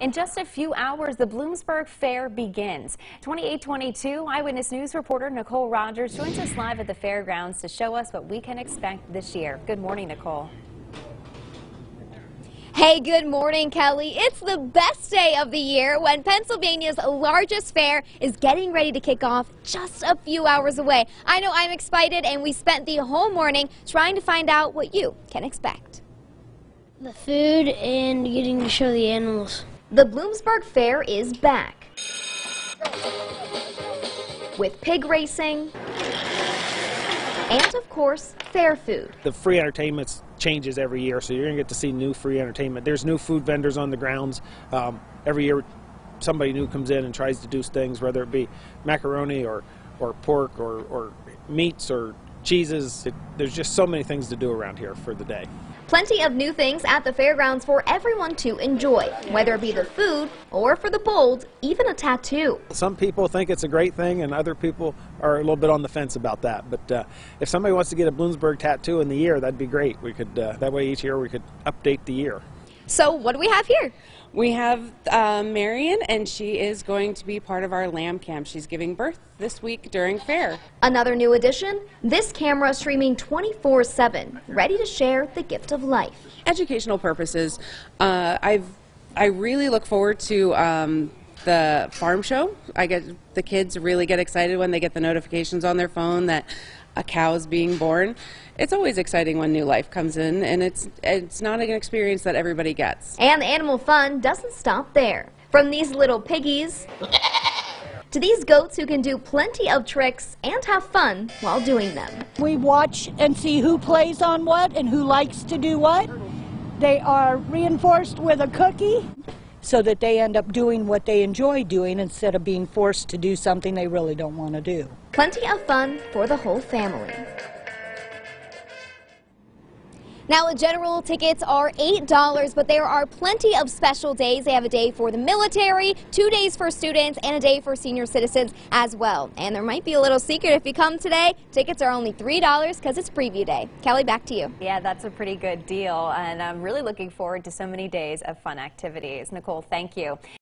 In just a few hours, the Bloomsburg Fair begins. 2822 Eyewitness News reporter Nicole Rogers joins us live at the fairgrounds to show us what we can expect this year. Good morning, Nicole. Hey, good morning, Kelly. It's the best day of the year when Pennsylvania's largest fair is getting ready to kick off just a few hours away. I know I'm excited, and we spent the whole morning trying to find out what you can expect. The food and getting to show the animals. The Bloomsburg Fair is back with pig racing and, of course, fair food. The free entertainment changes every year, so you're going to get to see new free entertainment. There's new food vendors on the grounds. Um, every year, somebody new comes in and tries to do things, whether it be macaroni or, or pork or, or meats or cheeses. It, there's just so many things to do around here for the day. Plenty of new things at the fairgrounds for everyone to enjoy, whether it be the food or for the bold, even a tattoo. Some people think it's a great thing, and other people are a little bit on the fence about that. But uh, if somebody wants to get a Bloomsburg tattoo in the year, that'd be great. We could uh, that way each year we could update the year. So what do we have here? We have uh, Marion, and she is going to be part of our lamb camp. She's giving birth this week during fair. Another new addition, this camera streaming 24-7, ready to share the gift of life. Educational purposes, uh, I've I really look forward to um, the farm show. I get the kids really get excited when they get the notifications on their phone that a cow is being born. It's always exciting when new life comes in, and it's it's not an experience that everybody gets. And the animal fun doesn't stop there. From these little piggies to these goats who can do plenty of tricks and have fun while doing them. We watch and see who plays on what and who likes to do what. They are reinforced with a cookie so that they end up doing what they enjoy doing instead of being forced to do something they really don't want to do. Plenty of fun for the whole family. Now, general tickets are $8, but there are plenty of special days. They have a day for the military, two days for students, and a day for senior citizens as well. And there might be a little secret if you come today. Tickets are only $3 because it's preview day. Kelly, back to you. Yeah, that's a pretty good deal, and I'm really looking forward to so many days of fun activities. Nicole, thank you.